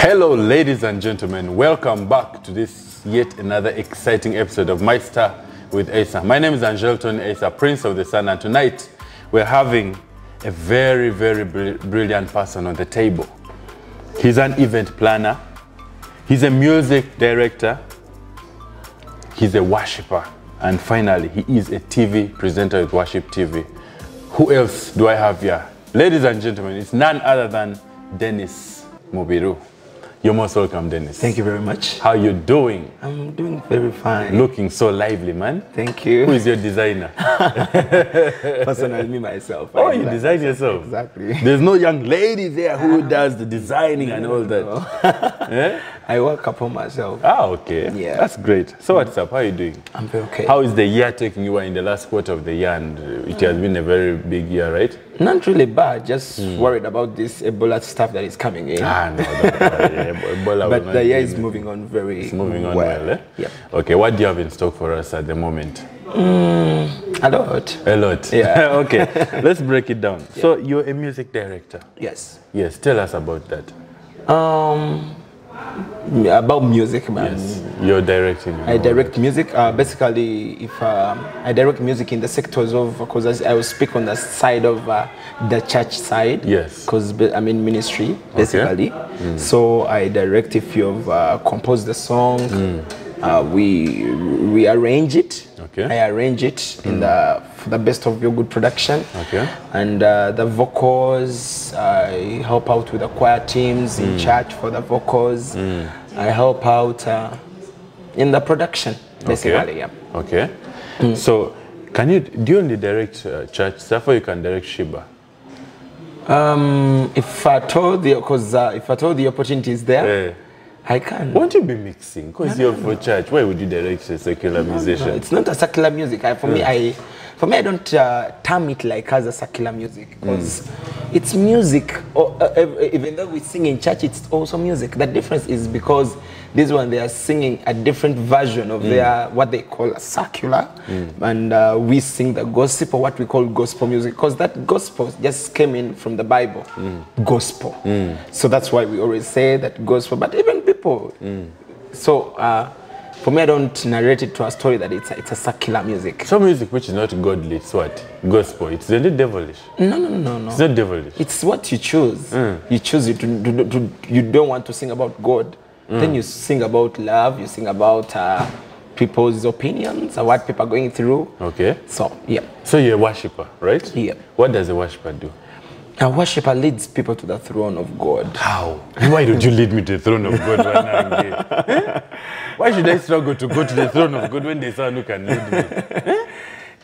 Hello, ladies and gentlemen. Welcome back to this yet another exciting episode of My Star with Acer. My name is Angelton Acer, Prince of the Sun, and tonight we're having a very, very br- brilliant person on the table. He's an event planner, he's a music director, he's a worshiper, and finally, he is a TV presenter with Worship TV. Who else do I have here? Ladies and gentlemen, it's none other than Denis Mubiru. You're most welcome, Denis. Thank you very much. How you doing? I'm doing very fine. Looking so lively, man. Thank you. Who is your designer? Personally, me myself. Oh, I you design yourself. Exactly. There's no young lady there who does the designing and all that. Eh? I work upon myself. Ah, okay. Yeah. That's great. So what's up? How are you doing? I'm very okay. How is the year taking you? Are in the last quarter of the year, and it has been a very big year, right? Not really bad. Just worried about this Ebola stuff that is coming in. Ah, no. Ebola but the year is moving on very It's moving on well, eh? Yep. Okay, what do you have in stock for us at the moment? A lot. A lot. Yeah. okay, let's break it down. So you're a music director. Yes. Yes, tell us about that. Um, about music, man. Yes, you're directing. I direct music. Uh, basically, if um, I direct music in the sectors of, because I will speak on the side of uh, the church side. Yes. Because I'm in ministry, basically. So I direct if you've uh, composed the song, uh, we rearrange it. Okay. I arrange it in the for the best of your good production. Okay. And uh, the vocals, I help out with the choir teams mm. in church for the vocals. Mm. I help out uh, in the production, basically. Okay. Yeah. Okay. So, can you do you only direct uh, church stuff, or you can direct Shiba? Um, if I told the, because uh, if I told the opportunity is there, Eh. I can. Won't you be mixing? Because you're for church. Why would you direct a secular musician? No, it's not a secular music. I, for me, I, for me, I don't uh, term it like as a secular music because it's music. Or, uh, even though we sing in church, it's also music. The difference is because this one they are singing a different version of mm. their what they call a secular, mm. and uh, we sing the gospel, or what we call gospel music, because that gospel just came in from the Bible, mm. gospel. So that's why we always say that gospel. But even people, so. Uh, for me, I don't narrate it to a story that it's a, it's a secular music. Some music which is not godly, it's what? Gospel. It's little devilish. No, no, no, no. It's not devilish. It's what you choose. You choose it to, to, to, you don't want to sing about God. Then you sing about love. You sing about uh, people's opinions or what people are going through. Okay. So yeah, So you're a worshiper, right? Yeah. What does a worshiper do? a worshiper leads people to the throne of God. How? Why don't you lead me to the throne of God gay? Eh? Why should I struggle to go to the throne of God when there's someone who can lead me?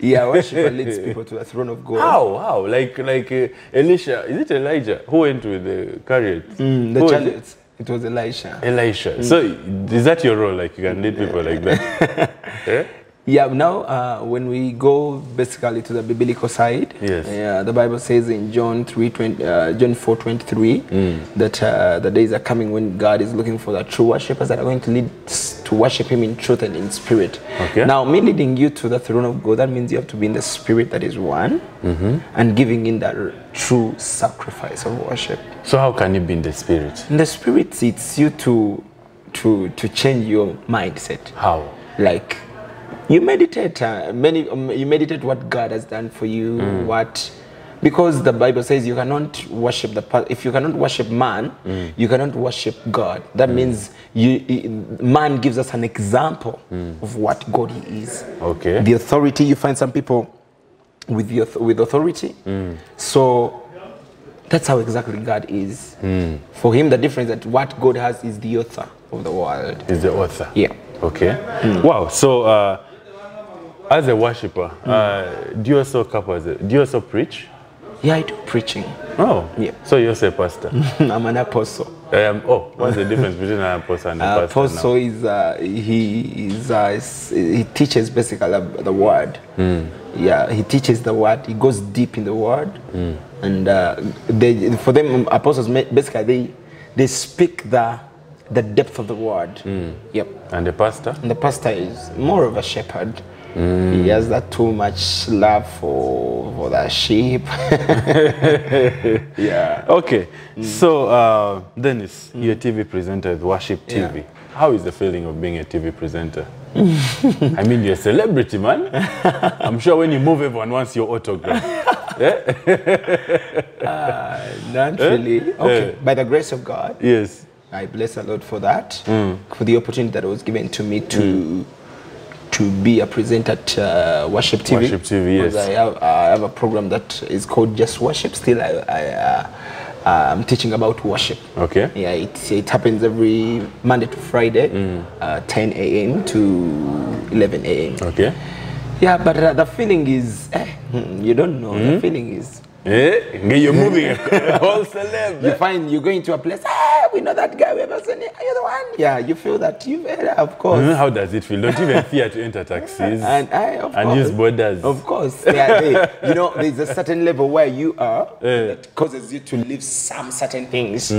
Yeah, worshiper leads people to the throne of God. How? How? Like like uh, Elisha? Is it Elijah who went with the chariot? Mm, the Who chariots. It was Elisha. Elisha. So is that your role? Like you can lead people like that? Eh? Yeah, now uh, when we go basically to the biblical side, Yes. yeah, the Bible says in John 3, 20, uh, John 4, 23, that uh, the days are coming when God is looking for the true worshippers that are going to lead to worship Him in truth and in spirit. Okay. Now, me leading you to the throne of God, that means you have to be in the spirit that is one and giving in that true sacrifice of worship. So how can you be in the spirit? In the spirit, it's you to, to, to change your mindset How? like you meditate uh, many um, you meditate what god has done for you mm. what because the bible says you cannot worship the if you cannot worship man mm. you cannot worship god that mm. means you man gives us an example of what god is Okay. the authority you find some people with the, with authority so that's how exactly god is for him the difference that what god has is the author of the world Is the author? yeah Okay. Wow. So, uh, as a worshiper, uh, do you also a, do you also preach? yeah i do preaching Oh. Yeah. So you're also a pastor. i'm an apostle um, oh, what's the difference between an apostle and a Uh, pastor? apostle is uh, he is uh, he teaches basically the, word. Yeah, he teaches the word. He goes deep in the word, and uh, they for them apostles basically they they speak the the depth of the word. Yep. And the pastor? And the pastor is more of a shepherd. He has that too much love for for the sheep. yeah. Okay, so uh, Denis, you're a TV presenter with Worship TV. Yeah. How is the feeling of being a TV presenter? I mean, you're a celebrity, man. I'm sure when you move, everyone wants your autograph. Uh, not really. Okay. By the grace of God, Yes. I bless the Lord for that, mm. for the opportunity that was given to me to mm. To be a present at uh, Worship TV. Worship TV, yes. I have, I have a program that is called Just Worship. Still, I, I uh, I'm teaching about worship. Okay. Yeah, it, it happens every Monday to Friday, mm. uh, 10 a.m. to 11 a.m. Okay. Yeah, but uh, the feeling is, eh, hmm, you don't know. Mm -hmm. The feeling is, Eh? You're moving a whole celeb. you find you go into a place, ah, we know that guy, we ever seen it, you're the one. Yeah, you feel that you've, eh, of course. Mhm, How does it feel? Don't even fear to enter taxis And I, of and course, use borders. Of course, they are, they, you know, there's a certain level where you are Eh. that causes you to leave some certain things,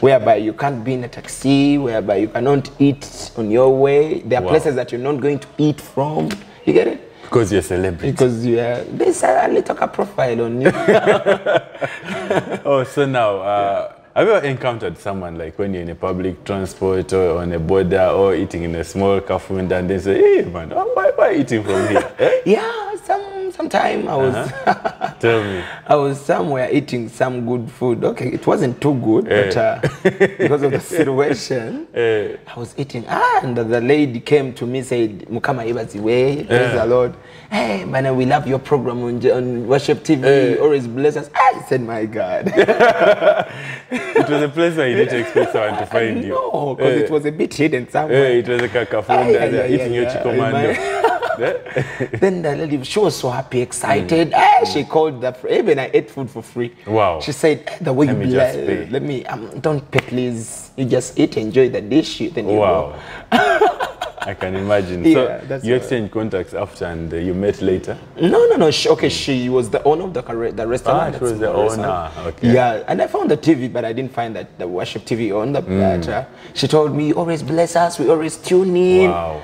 whereby you can't be in a taxi, whereby you cannot eat on your way. There are Wow. places that you're not going to eat from. You get it? Because you're a celebrity. Because you are, they said i there's a profile on you. Oh, so now, uh, yeah. have you ever encountered someone like when you're in a public transport or on a border or eating in a small cafe and then they say, hey man, why why, why eating from here? Eh? yeah, some sometime I was Tell me. I was somewhere eating some good food. Okay, it wasn't too good, but uh, because of the situation, Eh, I was eating. Ah, and the lady came to me said, "Mukama ibaziwe, praise Yeah. the Lord. Hey, man, we love your program on, on Worship TV. Eh. Always bless us." I said, "My God." it was a place where you didn't expect someone to find you. no, because Eh. it was a bit hidden somewhere. Eh, it was a kakafunda Ay, ay, there, eating ay, your. Eh? then the lady, she was so happy, excited. Ah, she called the even I ate food for free. Wow. She said, "Eh, the way Let you bless, pay." let me, um, don't pay, please. You just eat, enjoy the dish, you- then you Wow. go. I can imagine. Yeah, so that's you all. exchanged contacts after and uh, you met later? No, no, no. She, okay, she was the owner of the, car- the restaurant. Ah, she was the owner, okay. Yeah, and I found the TV, but I didn't find that the worship TV on the but, uh, She told me, always bless us, we always tune in. Wow.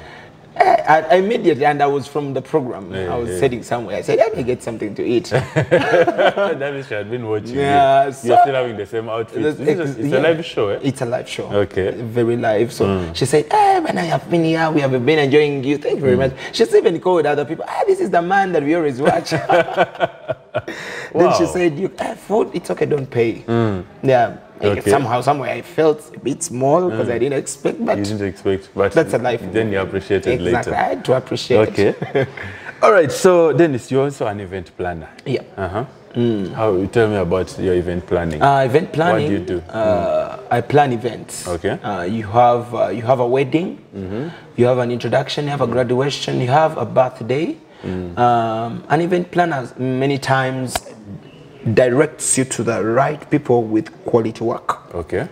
Eh, I, I immediately, and I was from the program. Yeah, I was yeah. sitting somewhere. I said, let me get something to eat. that is, she had been watching Yeah, you. so- You're still having the same outfit. This is it's yeah. a live show, eh? It's a live show. Okay. Mm. Very live. So she said, Hey, when I have been here, we have been enjoying you. Thank you Mm. very much. She's even called other people, Ah, this is the man that we always watch. Then she said, You have food, it's okay, don't pay. Yeah. Like, Okay. Somehow, somewhere I felt a bit small because I didn't expect, but You didn't expect, but that's a life. then you appreciate it exactly. I later. had to appreciate it. Okay. All right. So, Denis, you're also an event planner. Yeah. Uh huh. How? You tell me about your event planning. Uh, event planning. What do you do? Uh, I plan events. Okay. Uh, you have uh, you have a wedding, you have an introduction, you have a graduation, you have a birthday. Um, an event planner many times directs you to the right people with quality work. okay.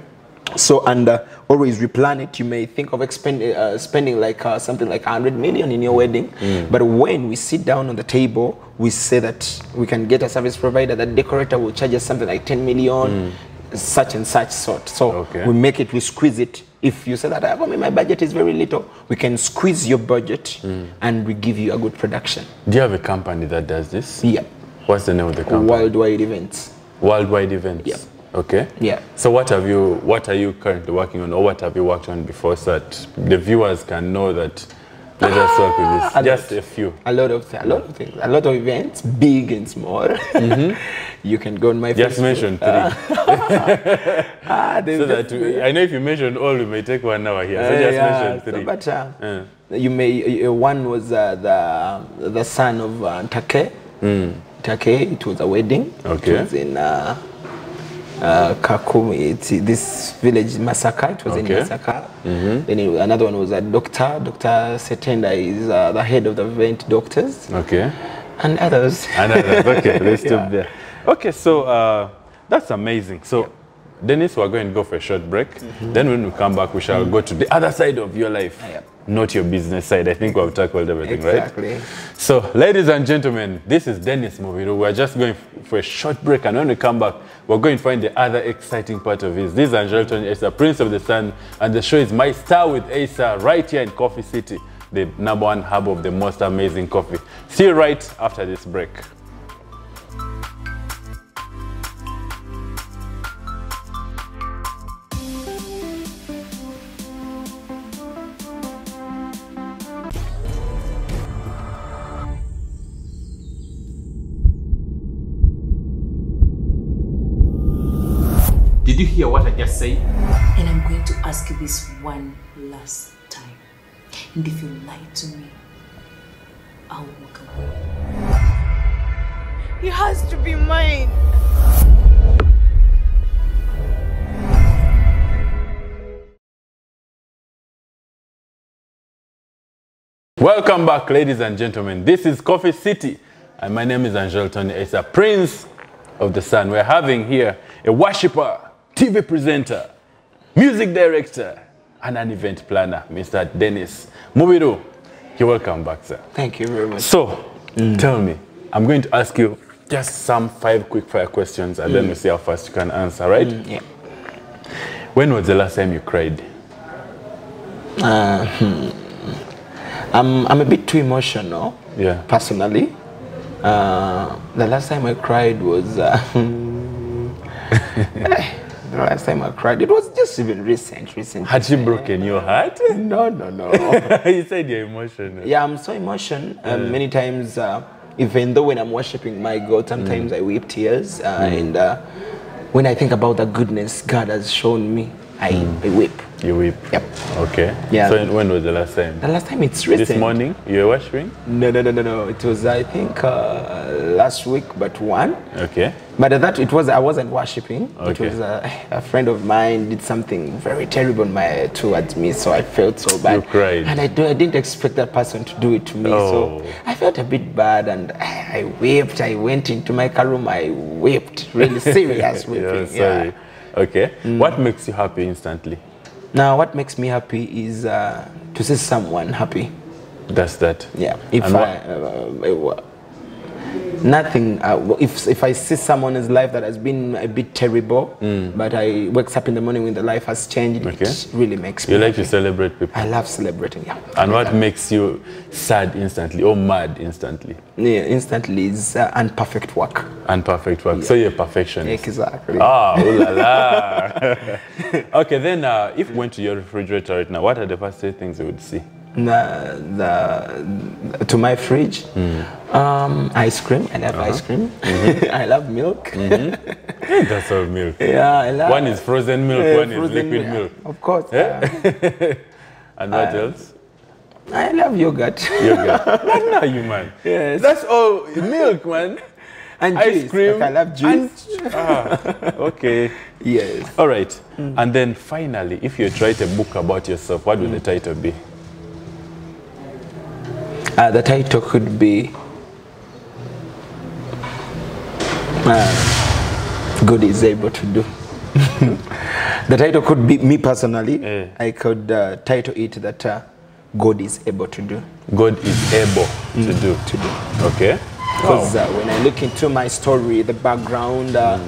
So and uh, always replan it. You may think of expend, uh, spending like uh, something like 100 million in your wedding, but when we sit down on the table, we say that we can get a service provider. That decorator will charge us something like 10 million, such and such sort. So Okay. we make it, we squeeze it. If you say that I mean, my budget is very little, we can squeeze your budget and we give you a good production. Do you have a company that does this? Yeah, What's the name of the company? worldwide events. Worldwide events. Yeah. Okay. Yeah. So what have you? What are you currently working on, or what have you worked on before, so that the viewers can know that? Let us work with a this. Just a few. A lot of a lot of things, a lot of events, big and small. you can go on my Just Facebook. mention three, Ah, so that we, I know if you mention all, we may take one hour here. So Uh, just yeah, mention so- but uh, Uh. you may uh, one was uh, the the son of uh, Take. Take. It was a wedding. Hmm. Okay. It was in uh, Kakumi. It's this village Masaka. It was Okay. in Masaka. Then it, another one was a doctor. Doctor Setenda is uh, the head of the event doctors okay. and others. And others. Okay, let's Yeah. there. Okay, so uh, that's amazing. So, Denis, we're going to go for a short break. Then when we come back, we shall go to the other side of your life, Yeah. Not your business side. I think we've tackled everything, right? Exactly. So, ladies and gentlemen, this is Denis Mubiru. We're just going for a short break, and when we come back, we're going to find the other exciting part of this. This is Angel Angelton Acer, Prince of the Sun, and the show is My Star with Acer, right here in Coffee City. the number one hub of the most amazing coffee. See you right after this break. Did you hear what I just said? And I'm going to ask you this one last time. And if you lie to me, I'll walk away. He has to be mine. Welcome back, ladies and gentlemen. This is Coffee City, and my name is Angel Tony a Prince of the Sun. We're having here a worshiper, TV presenter, music director, and an event planner, Mr. Denis Mubiru. You're welcome back, sir. Thank you very much. So, tell me, I'm going to ask you just some five quick fire questions, and then we'll see how fast you can answer, right? Yeah. When was the last time you cried? Uh, I'm, I'm a bit too emotional, Yeah. personally. Uh, the last time I cried was. Uh, the last time I cried, it was just even recent, recent. Had she broken your heart? No, no, no. you said you're emotional. yeah, I'm so emotional. Um, many times, uh, even though when I'm worshiping my God, sometimes I weep tears. Uh, And uh, when I think about the goodness God has shown me, I, I weep. You weep. Yep. Okay. Yeah. So when was the last time? The last time it's recent. This morning you were worshiping? No, no, no, no, no. It was, I think, uh, last week, but one. Okay. But that it was I wasn't worshiping. Okay. It was uh, a friend of mine did something very terrible my, towards me, so I felt so bad. You cried. and I, do, I didn't expect that person to do it to me. Oh. So I felt a bit bad, and I, I wept. I went into my car room. I wept, really serious weeping. Yeah, yeah. Okay. What makes you happy instantly? Now, what makes me happy is uh, to see someone happy. That's that. Yeah. If I, uh, uh, nothing, uh, if if I see someone's life that has been a bit terrible, but I wakes up in the morning when the life has changed, Mm. Okay. it really makes me. You like to celebrate people. I love celebrating. Yeah. And what makes you sad instantly or mad instantly? Yeah, instantly is uh, unperfect work. And perfect work. So you're a perfectionist. Exactly. Ah, ooh la la. okay, then uh, if you went to your refrigerator right now, what are the first three things you would see? The, the, to my fridge, Mm. um, ice cream. I love Uh-huh. ice cream. Mm-hmm. I love milk. That's all milk. yeah, I love. One is frozen milk, uh, one is liquid milk. Of course. Yeah? uh, And what else? I love yogurt. Yogurt. What now, you man? Yes. That's all milk, man. and Ice juice. cream. Like I love juice. and- ah, okay. yes. All right. And then finally, if you write a book about yourself, what would the title be? Uh, the title could be uh, God is able to do. the title could be me personally. I could uh, title it that uh, God is able to do. God is able to do. To do. Okay. Because uh, when I look into my story, the background, uh,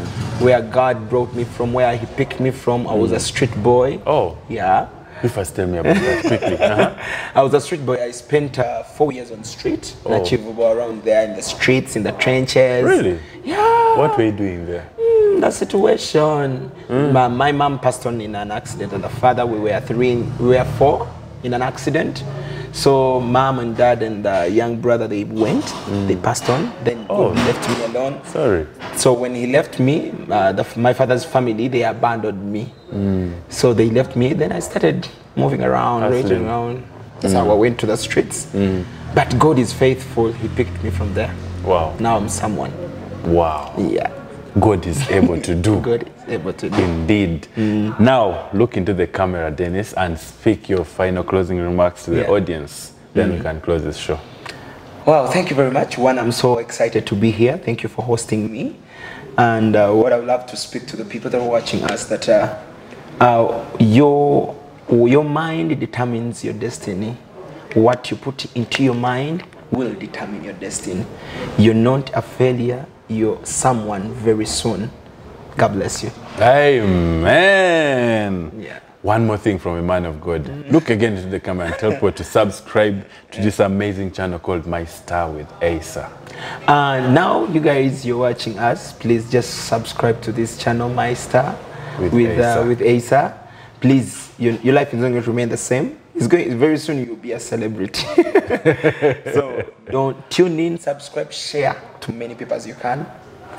where God brought me from, where He picked me from, I was a street boy. Oh, Yeah. You first tell me about that quickly. Uh-huh. I was a street boy. I spent uh, four years on street, Oh. Achievable around there in the streets, in the trenches. Really? Yeah. What were you doing there? Mm, the situation. My, my mom passed on in an accident, and the father, we were three, we were four in an accident. So mom and dad and the young brother, they went, they passed on. Then Oh. Left me alone. Sorry. So when he left me, uh, the, my father's family, they abandoned me. Hmm. So they left me. Then I started moving around, Hustling. raging around. That's how hmm. I went to the streets. Hmm. But God is faithful. He picked me from there. Wow. Now I'm someone. Wow. Yeah. God is able to do. God is able to do. Indeed. Now, look into the camera, Denis, and speak your final closing remarks to the Yeah. audience. Then we can close this show. Well, thank you very much. One, I'm so excited to be here. Thank you for hosting me. And uh, what I would love to speak to the people that are watching us that uh, uh, your your mind determines your destiny. What you put into your mind will determine your destiny. You're not a failure. You're someone very soon. God bless you. Amen. Yeah. One more thing from a man of God. Look again into the camera and tell people to subscribe to this amazing channel called My Star with Acer. And now you guys, you're watching us. Please just subscribe to this channel, My Star, With with Acer. uh, with Acer. Please, your, your life is not going to remain the same. It's going very soon. You'll be a celebrity. so don't tune in, subscribe, share to many people as you can,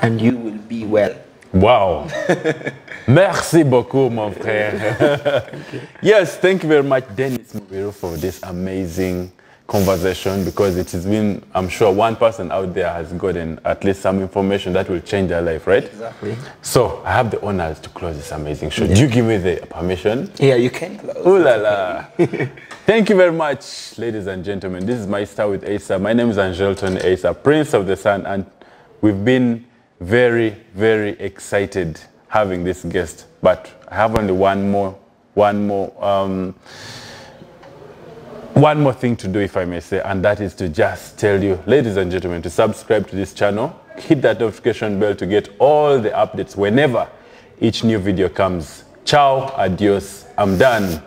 and you will be well. Wow. Merci beaucoup, mon frère. yes, thank you very much, Denis Mubiru, for this amazing conversation because it has been, I'm sure, one person out there has gotten at least some information that will change their life, right? Exactly. So I have the honors to close this amazing show. Do you give me the permission? Yeah, you can close. Ooh la la. Thank you very much, ladies and gentlemen. This is my star with Acer. My name is Angelton Acer, Prince of the Sun, and we've been very, very excited having this guest. But I have only one more, one more, um, one more thing to do, if I may say, and that is to just tell you, ladies and gentlemen, to subscribe to this channel, hit that notification bell to get all the updates whenever each new video comes. Ciao, adios, I'm done.